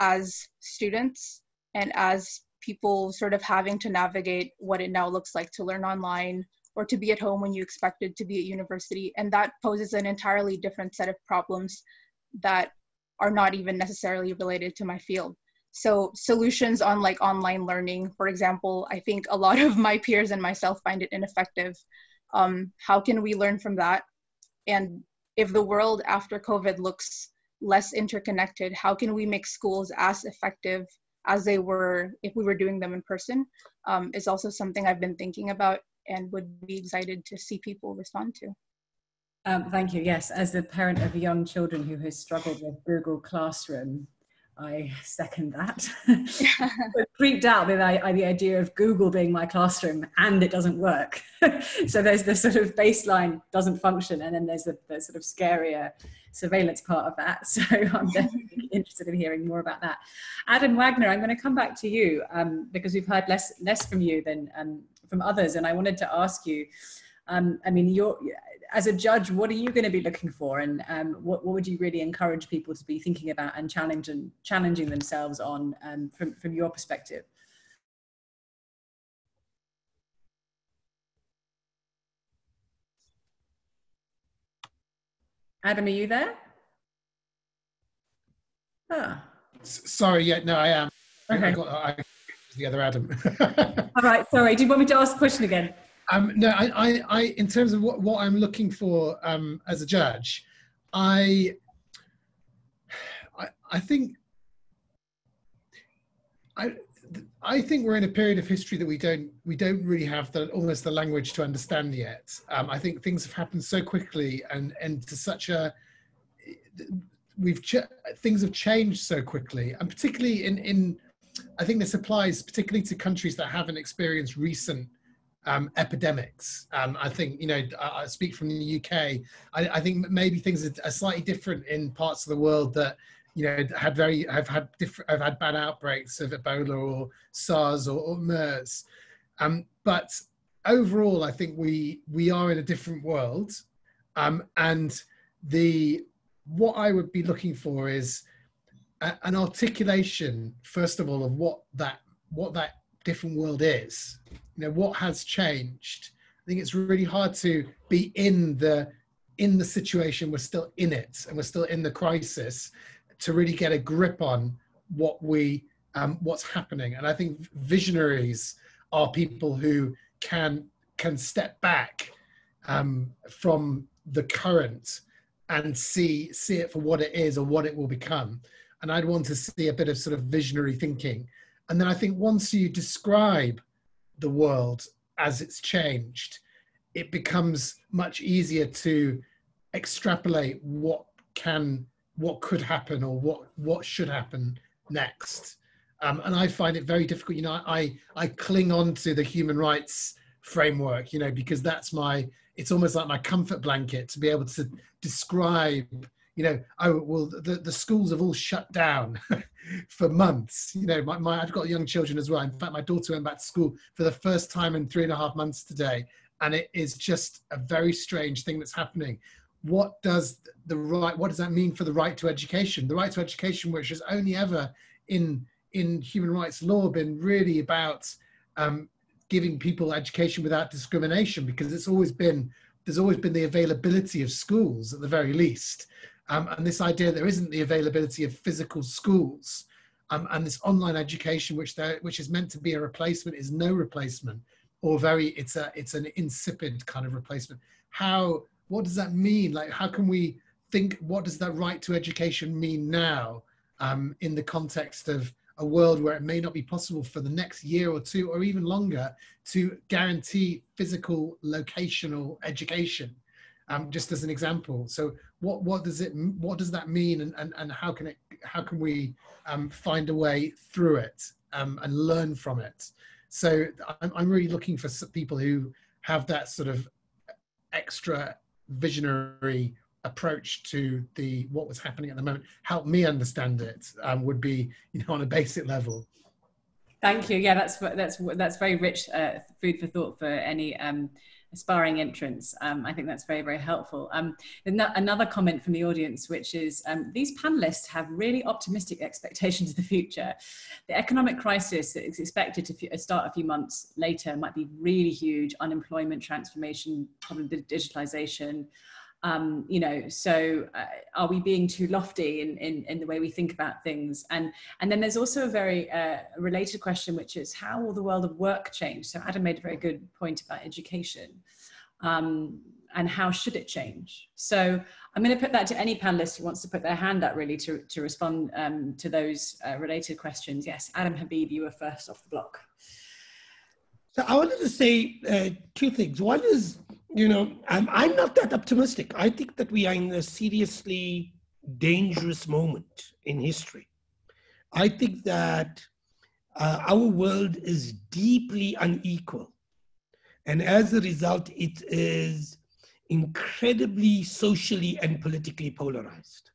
as students and as people sort of having to navigate what it now looks like to learn online or to be at home when you expected to be at university. And that poses an entirely different set of problems that are not even necessarily related to my field. So solutions on like online learning, for example, I think a lot of my peers and myself find it ineffective. Um, how can we learn from that? And if the world after COVID looks less interconnected, how can we make schools as effective as they were if we were doing them in person um, is also something I've been thinking about and would be excited to see people respond to. Um, thank you. Yes, as the parent of young children who has struggled with Google Classroom, I second that. freaked out by the idea of Google being my classroom and it doesn't work. so there's the sort of baseline doesn't function, and then there's the, the sort of scarier surveillance part of that. So I'm definitely interested in hearing more about that. Adam Wagner, I'm going to come back to you um, because we've heard less less from you than um, from others, and I wanted to ask you. Um, I mean, you're as a judge, what are you going to be looking for, and um, what, what would you really encourage people to be thinking about and challenging challenging themselves on um, from from your perspective? Adam, are you there? Ah. Sorry, yeah, no, I am. Okay. I got I, the other Adam. All right, sorry. Do you want me to ask the question again? Um, no, I, I, I, in terms of what, what I'm looking for um, as a judge, I, I, I think, I, I think we're in a period of history that we don't we don't really have the almost the language to understand yet. Um, I think things have happened so quickly and and to such a we've things have changed so quickly, and particularly in in I think this applies particularly to countries that haven't experienced recent um, epidemics. Um, I think, you know, I, I, speak from the UK. I, I think maybe things are, slightly different in parts of the world that, you know, had very have had different have had bad outbreaks of Ebola or SARS or, or MERS. Um, but overall, I think we we are in a different world, um, and the what I would be looking for is a, an articulation, first of all, of what that what that different world is. You know, what has changed? I think it's really hard to be in the in the situation. We're still in it, and we're still in the crisis to really get a grip on what we um, what's happening. And I think visionaries are people who can can step back um, from the current and see see it for what it is or what it will become. And I'd want to see a bit of sort of visionary thinking. And then I think once you describe the world as it's changed, it becomes much easier to extrapolate what can what could happen or what what should happen next. Um, and I find it very difficult. You know, I I cling on to the human rights framework, you know, because that's my it's almost like my comfort blanket to be able to describe you know oh well the, the schools have all shut down for months you know my, my i've got young children as well. In fact my daughter went back to school for the first time in three and a half months today and it is just a very strange thing that's happening. What does the right what does that mean for the right to education? The right to education which has only ever in in human rights law been really about um, giving people education without discrimination because it's always been there's always been the availability of schools at the very least um, and this idea there isn't the availability of physical schools. Um, and this online education which there which is meant to be a replacement is no replacement. Or very it's a it's an insipid kind of replacement. How what does that mean? Like how can we think what does that right to education mean now um, in the context of a world where it may not be possible for the next year or two or even longer to guarantee physical locational education? Um, just as an example. So what what does it what does that mean? And and, and how can it how can we um, find a way through it um, and learn from it? So I'm, I'm really looking for people who have that sort of extra visionary approach to the what was happening at the moment. Help me understand it um, would be you know on a basic level. Thank you. Yeah that's that's that's very rich uh, food for thought for any um, aspiring entrants. Um, I think that's very, very helpful. Um, another comment from the audience, which is um, these panelists have really optimistic expectations of the future. The economic crisis that is expected to start a few months later might be really huge, unemployment, transformation, probably digitalization, um, you know so uh, are we being too lofty in, in, in the way we think about things? And and then there's also a very uh, related question which is how will the world of work change? So adam made a very good point about education um, and how should it change? So i'm going to put that to any panelist who wants to put their hand up really to, to respond um, to those uh, related questions. Yes adam habib you were first off the block. So i wanted to say uh, two things. One is you know, I'm, I'm not that optimistic. I think that we are in a seriously dangerous moment in history. I think that uh, our world is deeply unequal. And as a result, it is incredibly socially and politically polarized.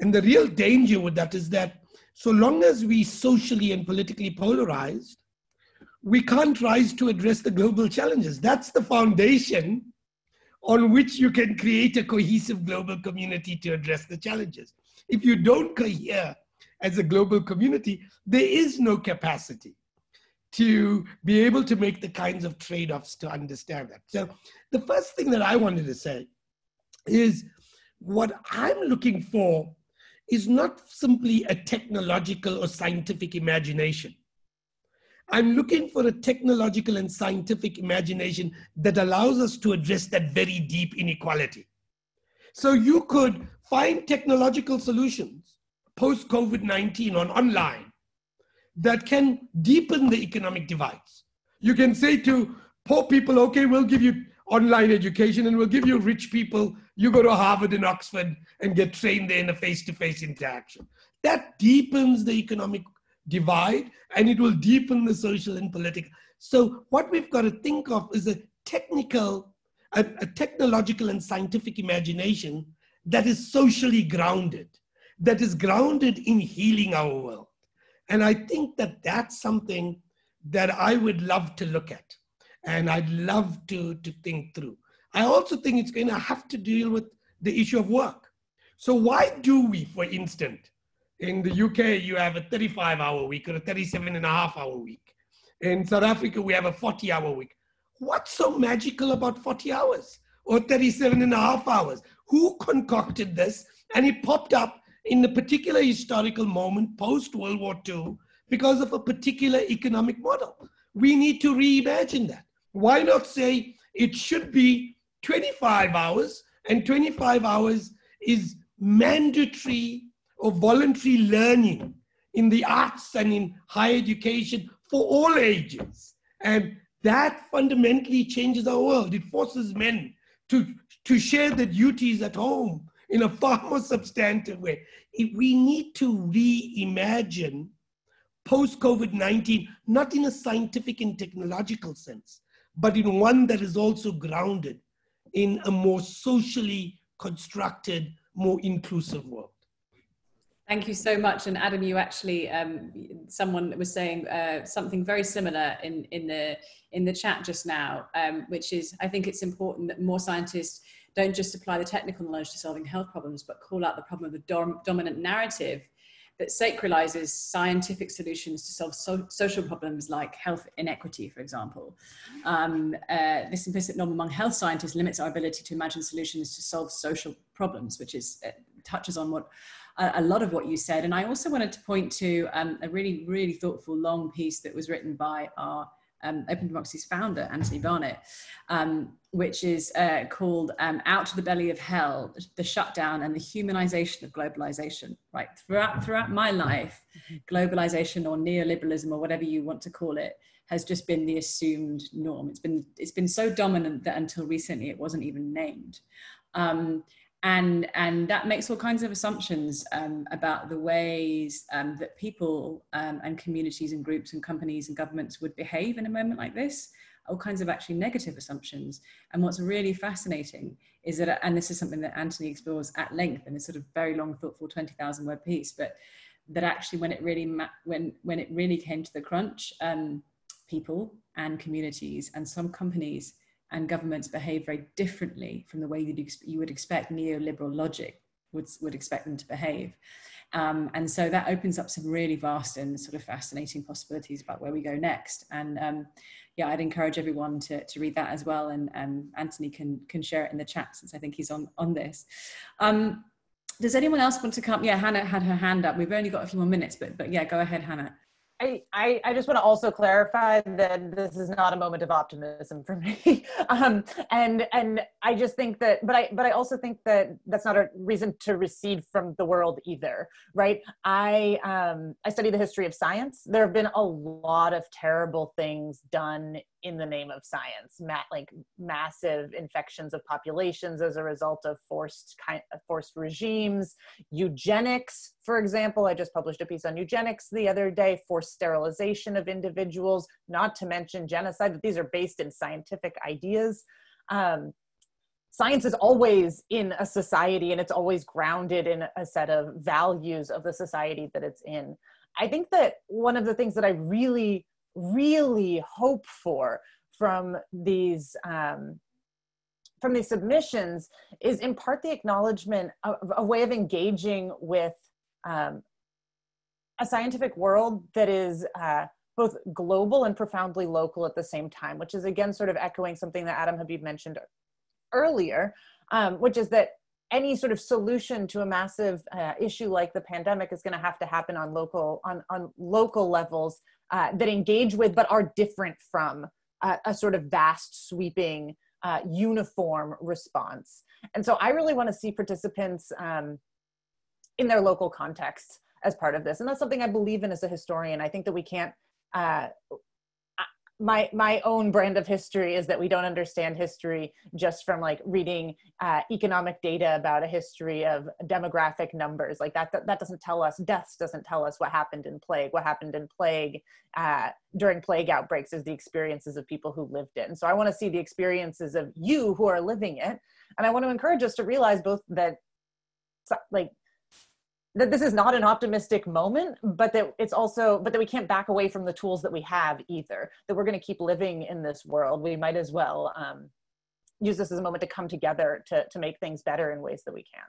And the real danger with that is that so long as we socially and politically polarized, we can't rise to address the global challenges. That's the foundation on which you can create a cohesive global community to address the challenges. If you don't cohere as a global community, there is no capacity to be able to make the kinds of trade offs to understand that. So, the first thing that I wanted to say is what I'm looking for is not simply a technological or scientific imagination. I'm looking for a technological and scientific imagination that allows us to address that very deep inequality. So you could find technological solutions post COVID 19 on online that can deepen the economic divides. You can say to poor people, okay, we'll give you online education and we'll give you rich people, you go to Harvard and Oxford and get trained there in a face to face interaction. That deepens the economic divide and it will deepen the social and political. So what we've got to think of is a technical, a, a technological and scientific imagination that is socially grounded, that is grounded in healing our world. And I think that that's something that I would love to look at and I'd love to, to think through. I also think it's going to have to deal with the issue of work. So why do we, for instance, in the UK, you have a 35 hour week or a 37 and a half hour week. In South Africa, we have a 40 hour week. What's so magical about 40 hours or 37 and a half hours? Who concocted this? And it popped up in a particular historical moment post World War II because of a particular economic model. We need to reimagine that. Why not say it should be 25 hours and 25 hours is mandatory of voluntary learning in the arts and in higher education for all ages. And that fundamentally changes our world. It forces men to, to share the duties at home in a far more substantive way. If we need to reimagine post COVID 19, not in a scientific and technological sense, but in one that is also grounded in a more socially constructed, more inclusive world. Thank you so much. And Adam, you actually, um, someone was saying uh, something very similar in, in, the, in the chat just now, um, which is I think it's important that more scientists don't just apply the technical knowledge to solving health problems, but call out the problem of the dom dominant narrative that sacralizes scientific solutions to solve so social problems like health inequity, for example. Um, uh, this implicit norm among health scientists limits our ability to imagine solutions to solve social problems, which is uh, touches on what a, lot of what you said. And I also wanted to point to um, a really, really thoughtful long piece that was written by our um, Open Democracy's founder, Anthony Barnett, um, which is uh, called um, Out to the Belly of Hell, the Shutdown and the Humanization of Globalization, right? Throughout, throughout my life, globalization or neoliberalism or whatever you want to call it has just been the assumed norm. It's been, it's been so dominant that until recently it wasn't even named. Um, and and that makes all kinds of assumptions um, about the ways um, that people um, and communities and groups and companies and governments would behave in a moment like this all kinds of actually negative assumptions. And what's really fascinating is that, and this is something that Anthony explores at length in a sort of very long, thoughtful 20,000 word piece, but that actually when it really, when, when it really came to the crunch, um, people and communities and some companies and governments behave very differently from the way that you would expect neoliberal logic would, would expect them to behave. Um, and so that opens up some really vast and sort of fascinating possibilities about where we go next. And um, yeah, I'd encourage everyone to, to read that as well. And um, Anthony can, can share it in the chat since I think he's on, on this. Um, does anyone else want to come? Yeah, Hannah had her hand up. We've only got a few more minutes, but, but yeah, go ahead, Hannah. I, I, just want to also clarify that this is not a moment of optimism for me. um, and and I just think that, but I but I also think that that's not a reason to recede from the world either, right? I um, I study the history of science. There have been a lot of terrible things done in the name of science, ma- like massive infections of populations as a result of forced kind of forced regimes, eugenics, for example. I just published a piece on eugenics the other day, forced sterilization of individuals, not to mention genocide. These are based in scientific ideas. Um, science is always in a society and it's always grounded in a set of values of the society that it's in. I think that one of the things that I really really hope for from these um, from these submissions is in part the acknowledgement of a way of engaging with um, a scientific world that is uh, both global and profoundly local at the same time, which is again sort of echoing something that Adam Habib mentioned earlier, um, which is that any sort of solution to a massive uh, issue like the pandemic is going to have to happen on local on, on local levels uh, that engage with but are different from uh, a sort of vast sweeping uh, uniform response. And so i really want to see participants um, in their local context as part of this. And that's something i believe in as a historian. I think that we can't uh, my my own brand of history is that we don't understand history just from like reading uh, economic data about a history of demographic numbers. Like that, that, that doesn't tell us deaths doesn't tell us what happened in plague. What happened in plague uh, during plague outbreaks is the experiences of people who lived it. And so i want to see the experiences of you who are living it. And i want to encourage us to realize both that like that this is not an optimistic moment but that it's also but that we can't back away from the tools that we have either that we're going to keep living in this world. We might as well um, use this as a moment to come together to, to make things better in ways that we can.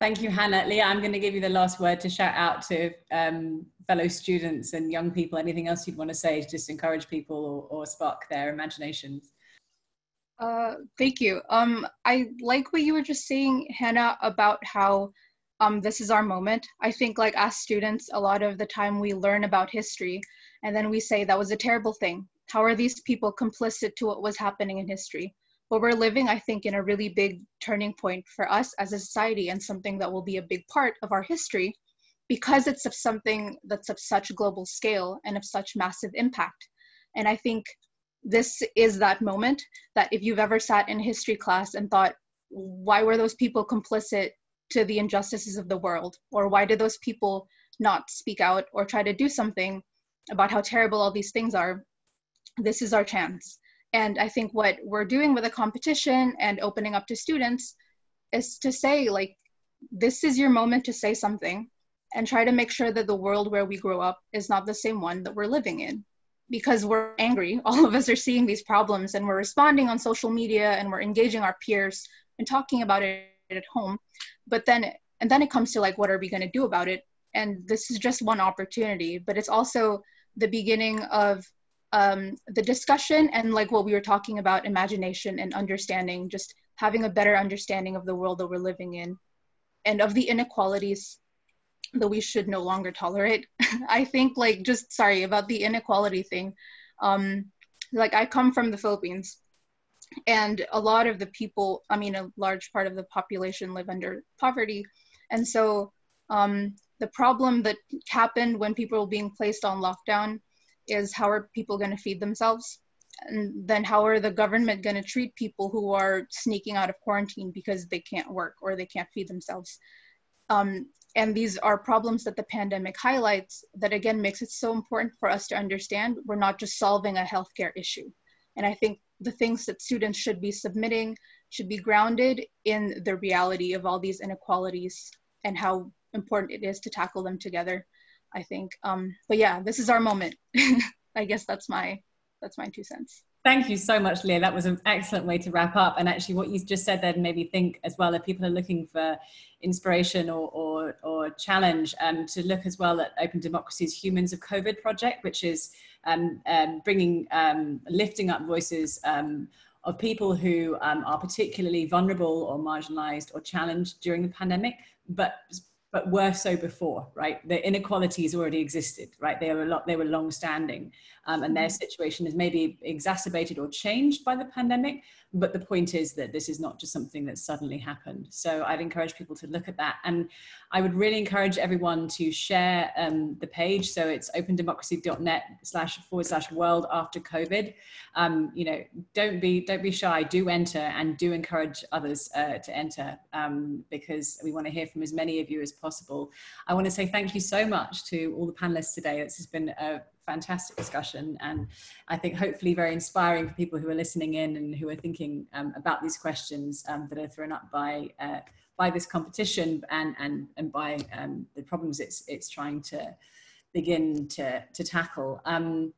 Thank you hannah. Lia i'm going to give you the last word to shout out to um, fellow students and young people. Anything else you'd want to say to just encourage people or, or spark their imaginations? Uh, thank you. Um, i like what you were just saying hannah about how um, this is our moment. I think like as students, a lot of the time we learn about history and then we say that was a terrible thing. How are these people complicit to what was happening in history? But we're living, I think, in a really big turning point for us as a society and something that will be a big part of our history because it's of something that's of such global scale and of such massive impact. And I think this is that moment that if you've ever sat in history class and thought, why were those people complicit to the injustices of the world? Or why do those people not speak out or try to do something about how terrible all these things are? This is our chance. And I think what we're doing with the competition and opening up to students is to say, like, this is your moment to say something and try to make sure that the world where we grow up is not the same one that we're living in because we're angry. All of us are seeing these problems and we're responding on social media and we're engaging our peers and talking about it at home. But then and then it comes to like what are we going to do about it? And this is just one opportunity but it's also the beginning of um, the discussion and like what we were talking about imagination and understanding just having a better understanding of the world that we're living in and of the inequalities that we should no longer tolerate. I think like just sorry about the inequality thing. Um like i come from the philippines and a lot of the people i mean a large part of the population live under poverty. And so um, the problem that happened when people were being placed on lockdown is how are people going to feed themselves? And then how are the government going to treat people who are sneaking out of quarantine because they can't work or they can't feed themselves? Um, And these are problems that the pandemic highlights that again makes it so important for us to understand we're not just solving a healthcare issue. And I think the things that students should be submitting should be grounded in the reality of all these inequalities and how important it is to tackle them together. I think. Um, but yeah, this is our moment. I guess that's my that's my two cents. Thank you so much, Lia. That was an excellent way to wrap up. And actually, what you just said then made me think as well if people are looking for inspiration or, or, or challenge, um, to look as well at Open Democracy's Humans of COVID project, which is um, um, bringing, um, lifting up voices um, of people who um, are particularly vulnerable or marginalized or challenged during the pandemic, but but were so before, right? The inequalities already existed, right? They were a lot, they were long standing, um, and their mm-hmm. situation is maybe exacerbated or changed by the pandemic. But the point is that this is not just something that suddenly happened. So I'd encourage people to look at that, and I would really encourage everyone to share um, the page. So it's opendemocracy.net slash forward slash world after COVID. Um, you know, don't be don't be shy. Do enter and do encourage others uh, to enter um, because we want to hear from as many of you as possible. I want to say thank you so much to all the panelists today. This has been a fantastic discussion and I think hopefully very inspiring for people who are listening in and who are thinking um, about these questions um, that are thrown up by uh, by this competition and and and by um, the problems it's it's trying to begin to to tackle. Um,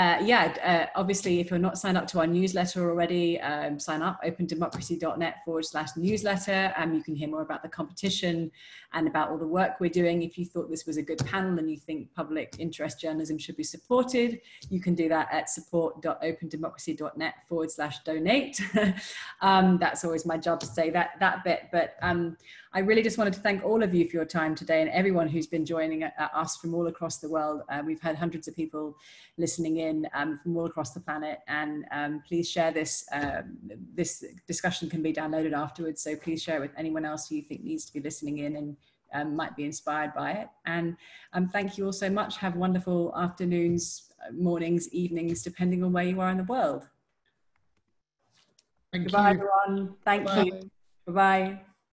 uh, yeah, uh, obviously, if you're not signed up to our newsletter already, um, sign up opendemocracy.net forward slash newsletter. Um, you can hear more about the competition and about all the work we're doing. If you thought this was a good panel and you think public interest journalism should be supported, you can do that at support.opendemocracy.net forward slash donate. um, that's always my job to say that, that bit. But um, I really just wanted to thank all of you for your time today and everyone who's been joining uh, us from all across the world. Uh, we've had hundreds of people listening in um, from all across the planet and um, please share this. Um, this discussion can be downloaded afterwards, so please share it with anyone else who you think needs to be listening in and um, might be inspired by it. And um, thank you all so much. Have wonderful afternoons, mornings, evenings, depending on where you are in the world. Thank Goodbye, you. everyone. Thank Bye. you. Bye-bye.